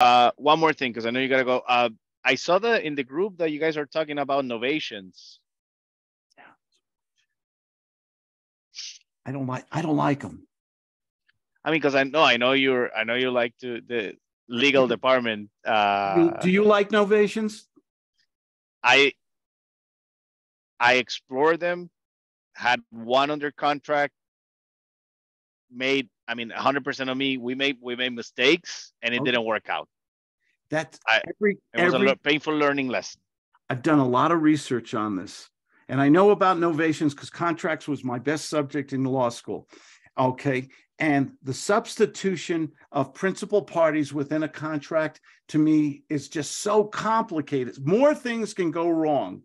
uh, one more thing, because I know you gotta go. Uh, I saw the in the group that you guys are talking about novations. I don't like I don't like them. I mean, because I know I know you're I know you like to the legal department. Uh, Do, do you like novations? I I explored them, had one under contract, made I mean 100% of me we made we made mistakes and it Okay. didn't work out. That's I- every It was every a painful learning lesson. I've done a lot of research on this. And I know about novations because contracts was my best subject in law school. Okay. And the substitution of principal parties within a contract to me is just so complicated. More things can go wrong.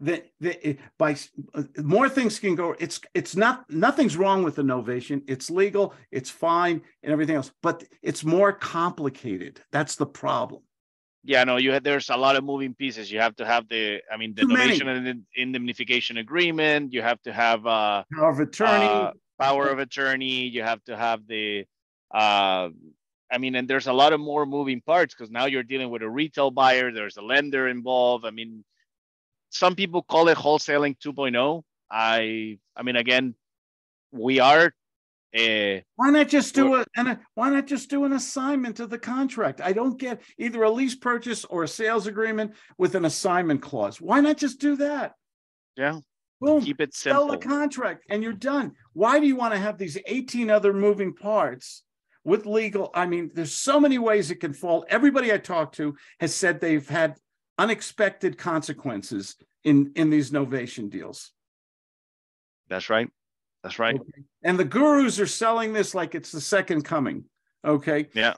That, that by uh, more things can go. It's it's not nothing's wrong with the novation. It's legal. It's fine and everything else. But it's more complicated. That's the problem. Yeah, no, you had there's a lot of moving pieces. You have to have the I mean the Too many. novation and in- indemnification agreement. You have to have uh, Power of attorney. uh, power of attorney. You have to have the uh, I mean, and there's a lot of more moving parts because now you're dealing with a retail buyer. There's a lender involved. I mean, some people call it wholesaling 2.0. I I mean, again, we are. Uh, Why not just do a, and a- why not just do an assignment of the contract? I don't get either a lease purchase or a sales agreement with an assignment clause. Why not just do that? yeah, Boom, keep it simple. sell the contract and you're done. Why do you want to have these 18 other moving parts with legal? I mean, there's so many ways it can fall. Everybody I talked to has said they've had unexpected consequences in in these novation deals. That's right. That's right. Okay. And the gurus are selling this like it's the second coming. Okay. Yeah.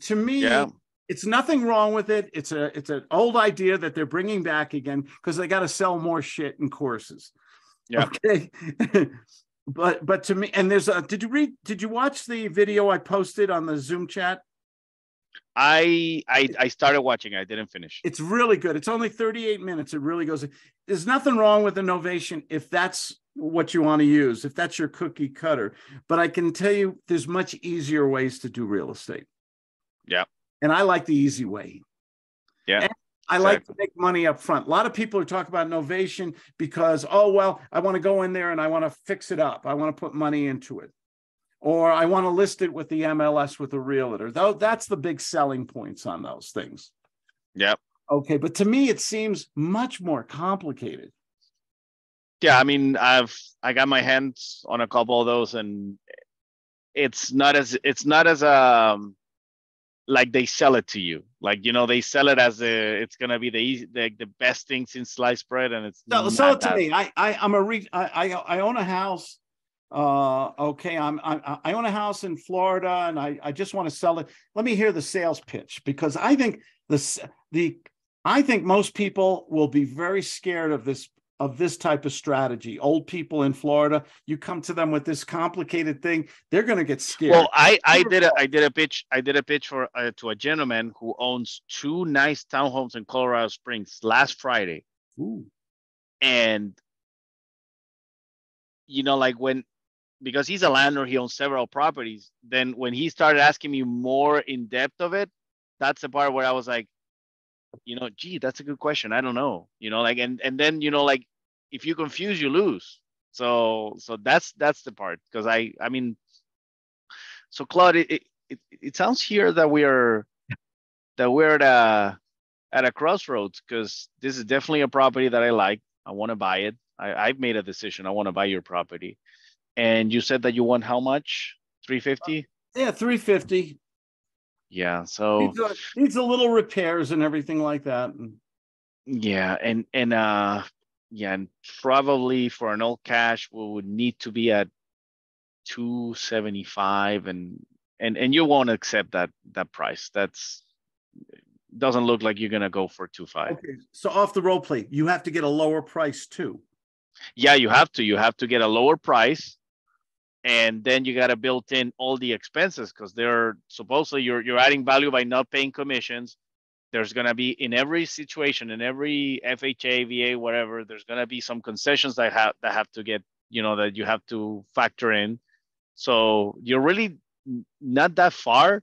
To me, Yeah. it's nothing wrong with it. It's a it's an old idea that they're bringing back again because they got to sell more shit in courses. Yeah. Okay. but but to me, and there's a did you read did you watch the video I posted on the Zoom chat? I I I started watching. I didn't finish. It's really good. It's only 38 minutes. It really goes. There's nothing wrong with a novation if that's what you want to use, if that's your cookie cutter. But I can tell you there's much easier ways to do real estate. Yeah. And I like the easy way. Yeah, And I like to make money up front. A lot of people are talking about a novation because, oh, well, I want to go in there and I want to fix it up. I want to put money into it. Or I want to list it with the MLS with a realtor. Though that's the big selling points on those things. Yep. Okay, but to me, it seems much more complicated. Yeah, I mean, I've I got my hands on a couple of those, and it's not as it's not as um like they sell it to you. Like you know, they sell it as a it's gonna be the easy the, the best thing since sliced bread, and it's So, not sell it to that. me. I, I, I'm a re, I, I, I own a house. Uh, okay, I'm, I, I own a house in Florida, and I, I just want to sell it. Let me hear the sales pitch because I think the, the, I think most people will be very scared of this of this type of strategy. Old people in Florida, you come to them with this complicated thing, they're going to get scared. Well, I I did a I did a pitch I did a pitch for uh, to a gentleman who owns two nice townhomes in Colorado Springs last Friday, Ooh, and you know like when because he's a landlord he owns several properties then when he started asking me more in depth of it that's the part where i was like you know gee that's a good question i don't know you know like and and then you know like if you confuse you lose so so that's that's the part because i i mean so claude it, it it sounds here that we are that we're at a at a crossroads because this is definitely a property that i like i want to buy it I, I've made a decision. I want to buy your property. And you said that you want how much? 350? yeah, three fifty. Yeah. So Needs, a, needs a little repairs and everything like that. Yeah, and and uh yeah, and probably for an old cash we would need to be at 275 and and and you won't accept that that price. That's doesn't look like you're gonna go for two five. Okay, so off the role play, you have to get a lower price too. Yeah, you have to. You have to get a lower price, and then you got to build in all the expenses because they're supposedly you're you're adding value by not paying commissions. There's gonna be in every situation, in every FHA, VA, whatever. There's gonna be some concessions that have that have to get you know that you have to factor in. So you're really not that far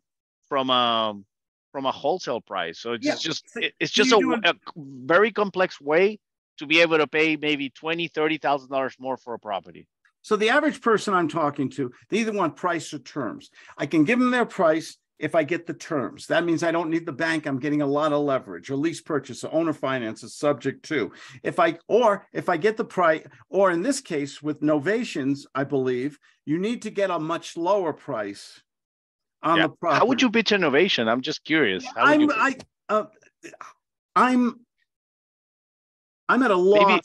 from um from a wholesale price. So it's Yeah, just it- it's just a, a very complex way to be able to pay maybe twenty, thirty thousand dollars more for a property. So the average person I'm talking to, they either want price or terms. I can give them their price if I get the terms. That means I don't need the bank. I'm getting a lot of leverage or lease purchase or owner finance is subject to. If I or if I get the price, or in this case with novations, I believe you need to get a much lower price on Yeah. the property. How would you pitch a novation? I'm just curious. How I'm I uh, I'm I'm at a loss. maybe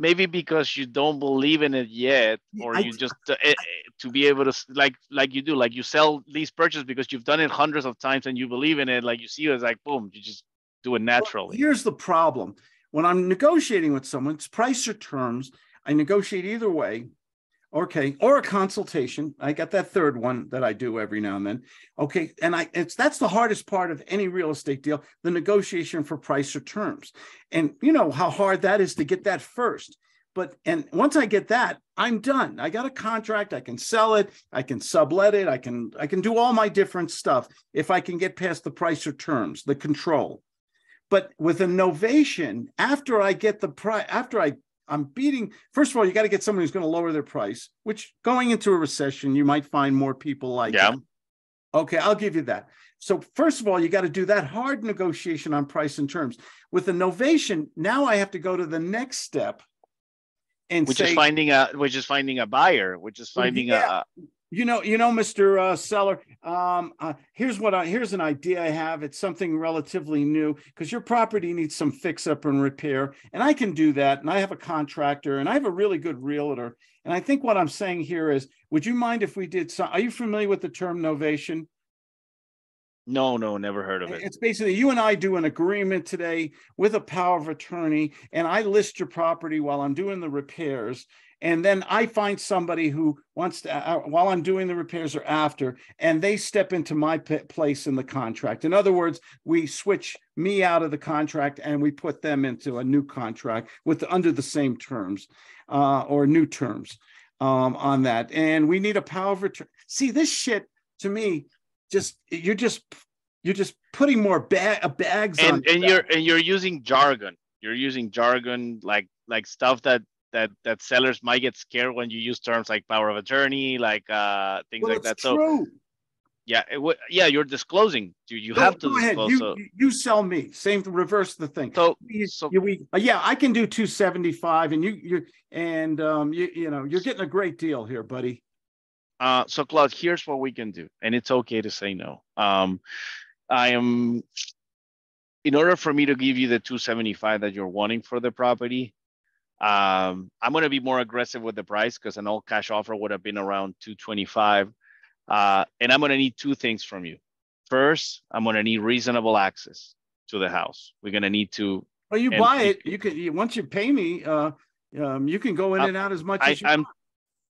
because you don't believe in it yet, or I- you just uh, eh, eh, to be able to like like you do, like you sell lease purchase because you've done it hundreds of times and you believe in it. Like you see it as like boom, you just do it naturally. Here's the problem. When I'm negotiating with someone, it's price or terms. I negotiate either way. Okay, or a consultation. I got that third one that I do every now and then. Okay, and I it's that's the hardest part of any real estate deal, the negotiation for price or terms. And you know how hard that is to get that first. But and once I get that, I'm done. I got a contract, I can sell it, I can sublet it, I can I can do all my different stuff if I can get past the price or terms, the control. But with a novation, after I get the price, after I I'm beating, first of all, you got to get someone who's going to lower their price, which going into a recession, you might find more people like Yeah. Okay, I'll give you that. So first of all, you got to do that hard negotiation on price and terms. With a novation, now I have to go to the next step and which say, is finding a which is finding a buyer, which is finding yeah. a you know, you know, Mr. Uh, Seller. Um, uh, here's what I here's an idea I have. It's something relatively new because your property needs some fix up and repair, and I can do that. And I have a contractor, and I have a really good realtor. And I think what I'm saying here is, would you mind if we did some? Are you familiar with the term novation? No, no, never heard of it. It's basically you and I do an agreement today with a power of attorney, and I list your property while I'm doing the repairs. And then I find somebody who wants to, uh, while I'm doing the repairs or after, and they step into my place in the contract. In other words, we switch me out of the contract and we put them into a new contract with under the same terms uh, or new terms um, on that. And we need a power of attorney. See, this shit to me, just you're just you're just putting more bag, bags on. and and you're and you're using jargon. You're using jargon like like stuff that that that sellers might get scared when you use terms like power of attorney, like uh things well, like that. So yeah, it, w- yeah, you're disclosing. You you Go- have to go ahead. disclose. You, so you- sell me. Same reverse the thing. so You- so we, uh, yeah, I can do 275 and you you and um you you know you're getting a great deal here, buddy. Uh, so Claude, here's what we can do, and it's okay to say no. Um, I am, in order for me to give you the 275 that you're wanting for the property, um, I'm going to be more aggressive with the price because an all cash offer would have been around 225. Uh, and I'm going to need two things from you. First, I'm going to need reasonable access to the house. We're going to need to. Well, you buy it, you can once you pay me, uh um you can go in and out as much I, as you I'm, want.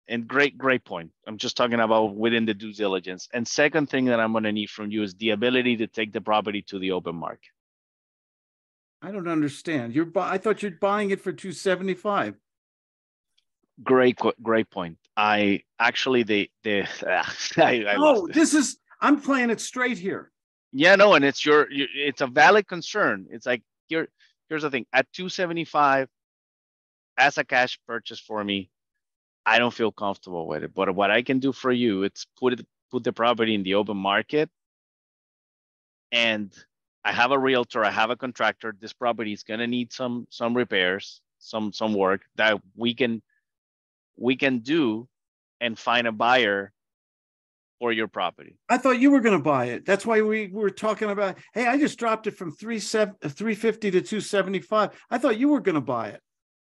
And great, great point. I'm just talking about within the due diligence. And second thing that I'm going to need from you is the ability to take the property to the open market. I don't understand. You're bu- I thought you're buying it for 275. Great, great point. I actually the the I, I oh, No, this is I'm playing it straight here. yeah no, and it's your, it's a valid concern. It's like here here's the thing at 275 as a cash purchase for me, I don't feel comfortable with it. But what I can do for you, it's put it put the property in the open market, and I have a realtor, I have a contractor. This property is gonna need some some repairs, some some work that we can we can do and find a buyer for your property. I thought you were going to buy it. That's why we were talking about. Hey, I just dropped it from three seven three fifty to two seventy five. I thought you were going to buy it.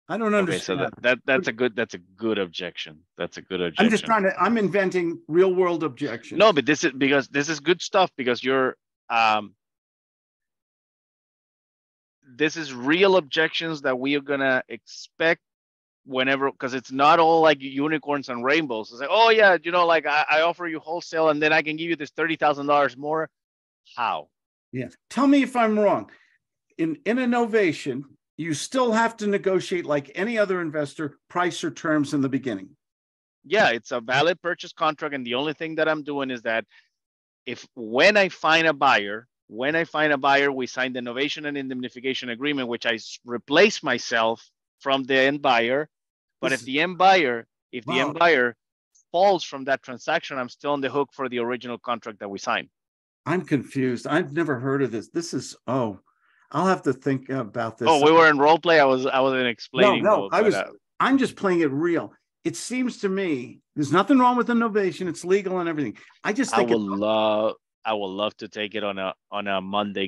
I don't understand. Okay, so that, that that's a good that's a good objection. That's a good objection. I'm just trying to. I'm inventing real world objections. No, but this is because this is good stuff because you're um this is real objections that we are gonna expect whenever because it's not all like unicorns and rainbows. It's like, oh yeah, you know, like I, I offer you wholesale and then I can give you this thirty thousand dollars more. How? Yeah. Tell me if I'm wrong. In in a novation, you still have to negotiate like any other investor, price or terms in the beginning. yeah, it's a valid purchase contract. And the only thing that I'm doing is that if when I find a buyer, When I find a buyer, we sign the novation and indemnification agreement, which I replace myself from the end buyer. But this if the end buyer, if wow. the end buyer falls from that transaction, I'm still on the hook for the original contract that we signed. I'm confused. I've never heard of this. This is oh, I'll have to think about this. Oh, we were in role play. I was I wasn't explaining. No, no, mode, I was. Uh, I'm just playing it real. It seems to me there's nothing wrong with the novation. It's legal and everything. I just think I would it, love I would love to take it on a on a Monday